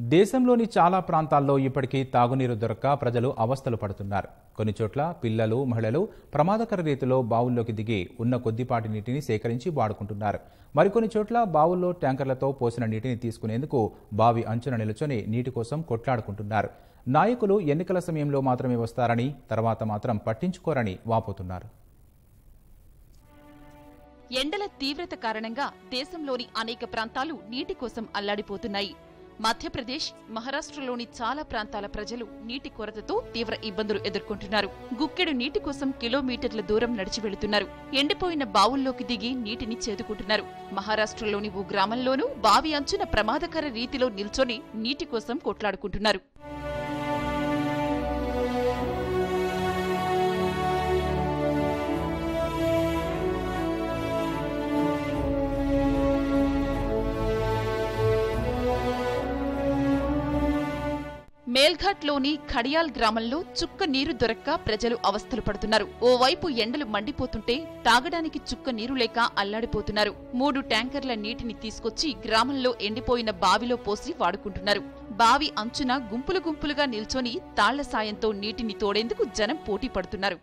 దేశంలోని చాలా ప్రాంతాల్లో ఇప్పటికీ తాగునీరు దొరక్క ప్రజలు అవస్థలు పడుతున్నారు. కొన్ని చోట్ల పిల్లలు మహిళలు ప్రమాదకర రీతిలో బావుల్లోకి దిగి ఉన్న కొద్దిపాటి నీటిని సేకరించి వాడుకుంటున్నారు. మరికొన్ని చోట్ల బావుల్లో ట్యాంకర్లతో పోసిన నీటిని తీసుకునేందుకు బావి అంచున నిలుచొని నీటి కోసం కొట్లాడుకుంటున్నారు. నాయకులు ఎన్నికల సమయంలో మాత్రమే వస్తారని తర్వాత మాత్రం పట్టించుకోరని వాపోతున్నారు. ఎండల తీవ్రత కారణంగా దేశంలోని అనేక ప్రాంతాలు నీటి కోసం అల్లాడిపోతున్నాయి. మధ్యప్రదేశ్ మహారాష్ట్రలోని చాలా ప్రాంతాల ప్రజలు నీటి కొరతతో తీవ్ర ఇబ్బందులు ఎదుర్కొంటున్నారు. గుక్కెడు నీటి కోసం కిలోమీటర్ల దూరం నడిచి వెళుతున్నారు. ఎండిపోయిన బావుల్లోకి దిగి నీటిని చేదుకుంటున్నారు. మహారాష్ట్రలోని ఓ గ్రామంలోనూ బావి అంచున ప్రమాదకర రీతిలో నిల్చొని నీటి కోసం కొట్లాడుకుంటున్నారు. మేల్ఘాట్లోని ఖడియాల్ గ్రామంలో చుక్క నీరు దొరక్క ప్రజలు అవస్థలు పడుతున్నారు. ఓవైపు ఎండలు మండిపోతుంటే తాగడానికి చుక్క నీరు లేక అల్లాడిపోతున్నారు. మూడు ట్యాంకర్ల నీటిని తీసుకొచ్చి గ్రామంలో ఎండిపోయిన బావిలో పోసి వాడుకుంటున్నారు. బావి అంచున గుంపులు గుంపులుగా నిల్చొని తాళ్ళ సాయంతో నీటిని తోడేందుకు జనం పోటీ పడుతున్నారు.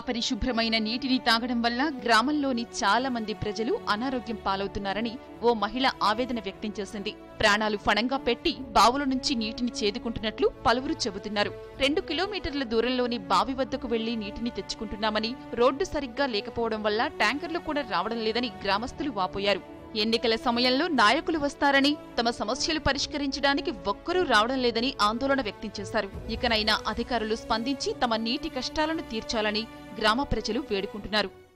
అపరిశుభ్రమైన నీటిని తాగడం వల్ల గ్రామంలోని చాలా మంది ప్రజలు అనారోగ్యం పాలవుతున్నారని ఓ మహిళ ఆవేదన వ్యక్తం చేసింది. ప్రాణాలు ఫణంగా పెట్టి బావుల నుంచి నీటిని చేదుకుంటున్నట్లు పలువురు చెబుతున్నారు. రెండు కిలోమీటర్ల దూరంలోని బావి వద్దకు వెళ్ళి నీటిని తెచ్చుకుంటున్నామని రోడ్డు సరిగ్గా లేకపోవడం వల్ల ట్యాంకర్లు కూడా రావడం లేదని గ్రామస్తులు వాపోయారు. ఎన్నికల సమయంలో నాయకులు వస్తారని తమ సమస్యలు పరిష్కరించడానికి ఒక్కరూ రావడం లేదని ఆందోళన వ్యక్తం చేశారు. ఇకనైనా అధికారులు స్పందించి తమ నీటి కష్టాలను తీర్చాలని గ్రామ ప్రజలు వేడుకుంటున్నారు.